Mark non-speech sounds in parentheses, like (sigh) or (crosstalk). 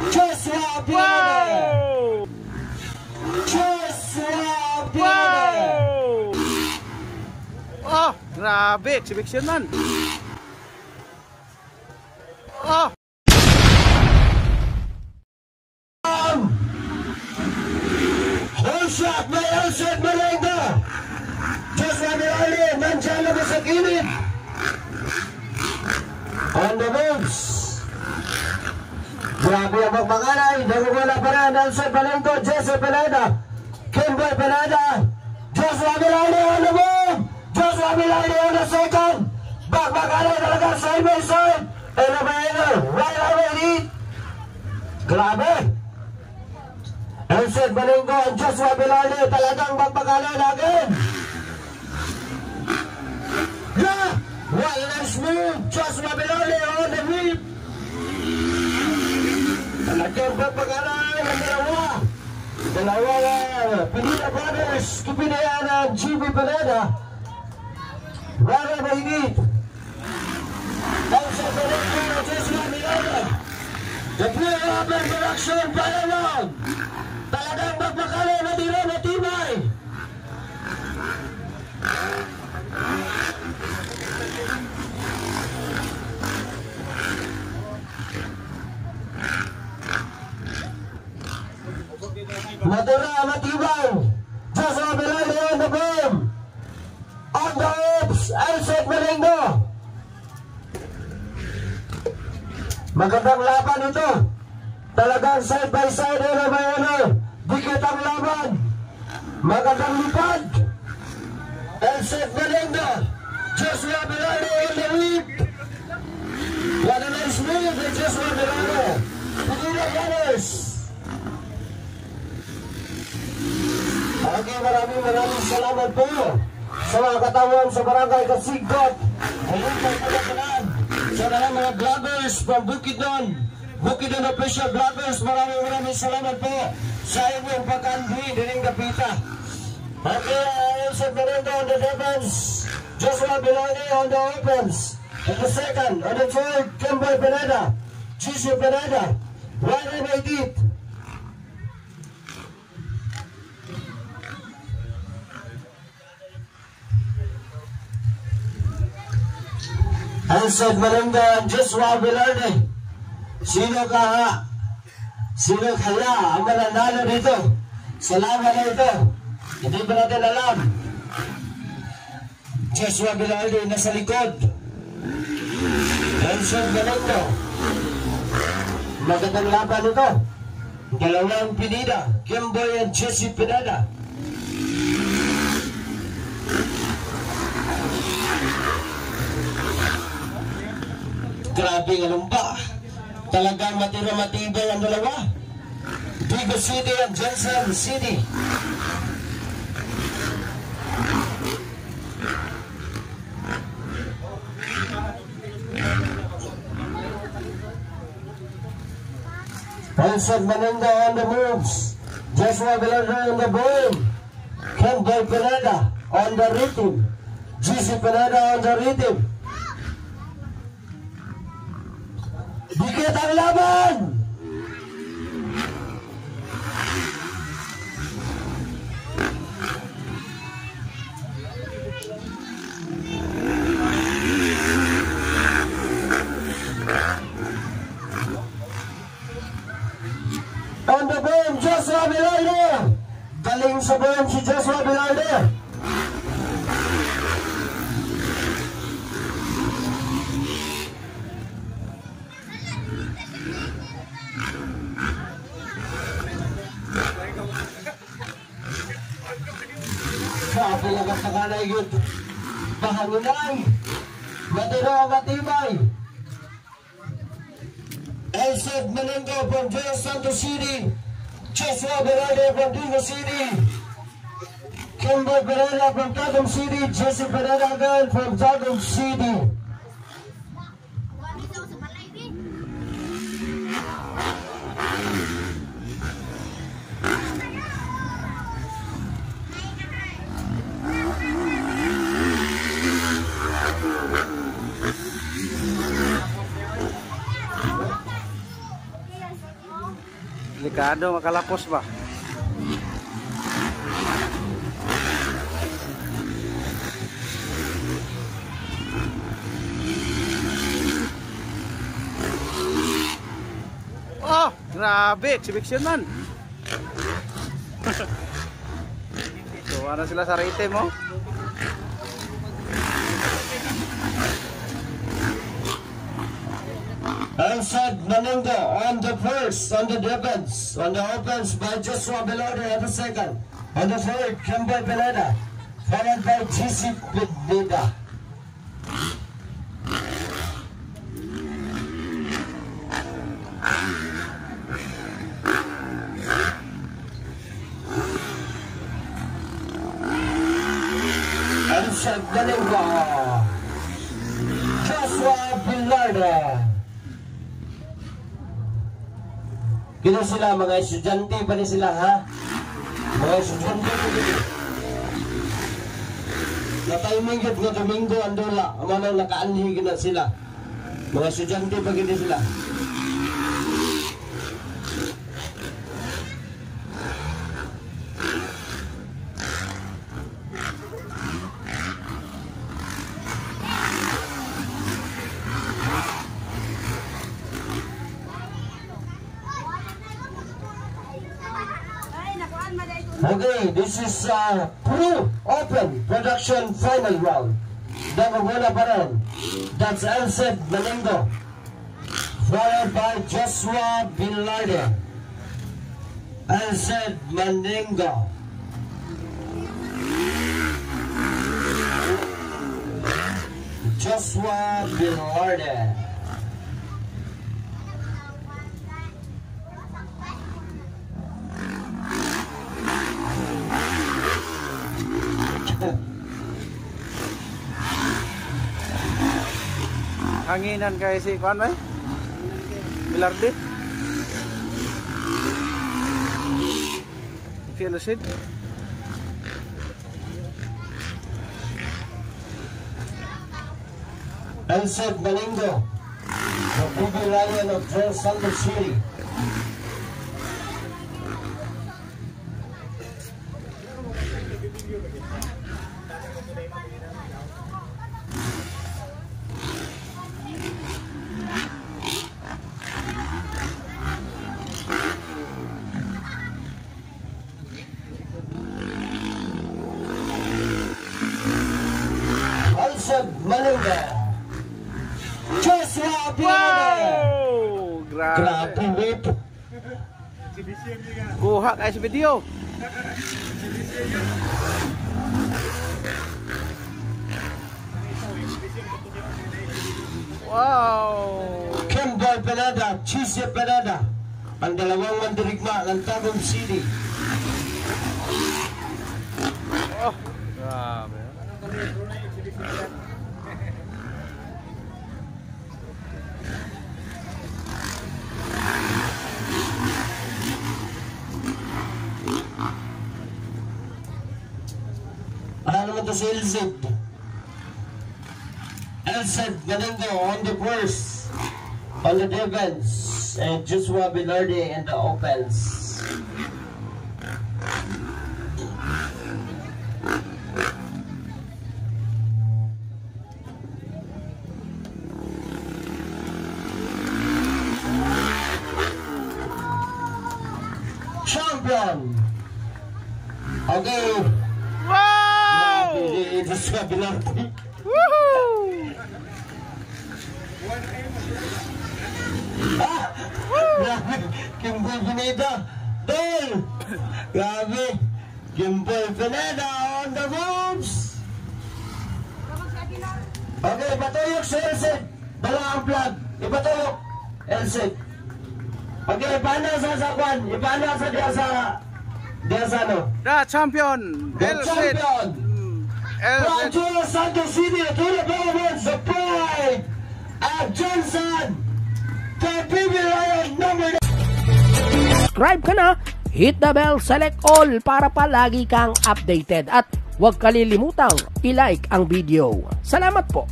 Joshua Biener! Joshua Biener! Oh, grabe, exhibition man. Oh! Hulshot, may hulshot malengga! Joshua Biener, nandiyan na sa gilid! On the moves! Grabe ang magmangalay. Nagugula pa rin. Elshad Malenga, Jesse Pineda. Kimboy Pineda. Joshua Mirali on the move. Joshua Mirali on the second. Bagmagalay talaga side by side. Elevator. Right away lead. Grabe. Elshad Malengo and Joshua Bilarde talagang magpagalan agad. Yeah! Well and smooth. Joshua Bilarde Jakarta Pangarang dalawa. Dalawa Pineda Brothers, kipinayaan ng GB Pineda. Rara Bainit. Also connected to Jessica Milano. The player of the production, Palawan. Talagang magpakalo na din Madura matibay. Joshua Belali on the boom. On the hips, Elset Melingo. Magandang laban ito. Talagang side by side ano ba ano? Dikit ang laban. Magandang lipad. Elset Melinda. Joshua Milano on the whip. What a nice move by Joshua Milano. Pagina Yanes. Okay, maraming maraming salamat po sa mga katawan sa barangay Kasigot. Ayun po pagkakalaan. Sa lahat mga vloggers from Bukidnon. Bukidnon Official Vloggers, maraming maraming salamat po sa inyong pag-andri dining kapita. Okay, uh, Elson Merendo on the defense. Joshua Bilani on the offense. On the second, on the third, Kimboy Pineda. Jisoo Pineda. Riley Maydit. Elson Merendo and Joshua Bilani. Sino ka Sino kaya ang mananalo dito? Sa laban na ito. Hindi ba natin alam? Joshua Bilalde nasa likod. Nelson Galendo. Magandang laban ito. Dalawang Pinida. Kimboy and Jesse Pineda. Grabe ang lumba. Talagang matira matibay ang dalawa. Digo City at Jensen City. Nelson Menenda on the moves. Joshua Villarreal on the boom. Campbell Pineda on the rhythm. GC Pineda on the rhythm. Dikit ang laban! On the boom, Joshua Bilalde! Galing sa boom si Joshua Bilalde! Lang ang sakanay yun. Pahangunan. Matiro ang matibay. Elsid Menengo Berarde from Digo City. Jesse Pereira again from City. Delikado makalapos ba? Oh, grabe, exhibition man. so, (laughs) ano sila sa rate mo? Ansad Manungo on the first, on the defense, on the offense by Joshua Belode at the second. On the third, Kimboy Pineda, followed by GC Pineda. Ansad Manungo. Joshua Belode. Gino sila, mga estudyante pa rin sila, ha? Mga estudyante pa rin. Na timing yun nga Domingo, andula. Mga nakaanhi na sila. Mga estudyante pa rin sila. Okay, this is uh, Pro Open Production Final Round. Pa rin. That's Ansed Maningo. Followed by Joshua Bin Laden. Ansed Maningo. Joshua Bin Laden. Hanginan kay si Kuan ba? Bilarde. Fellowship. Ansed Maningo. The Big Lion of Tres Santos City. Maningo. Joshua Pineda. Wow! Grabe. Grabe, whip. Kuha sa video. Wow! Kimball Pineda, Chise Pineda. Ang dalawang mandirigma ng Tagum City. Oh, grabe. Si Elzid? Elzid Maningo on the course. On the defense. And Joshua Bilardi in the offense. Champion! Okay. Wow! Grabe, Joshua Bilardi. Woohoo! Ah! Grabe! (laughs) Kimball Pineda! Tol! Grabe! Kimball Pineda on the moves! Okay, patuyok si Elsid! Dala ang plug! Ipatuyok! Elsid! Okay, paano sa sakwan? Ipaano sa diya sa... Diya sa ano? The champion! The Elsit! champion! From Elsit! Jura Santos City, to the the pride of Johnson! The PB Lion number subscribe ka na, hit the bell, select all para palagi kang updated at huwag kalilimutang i-like ang video. Salamat po!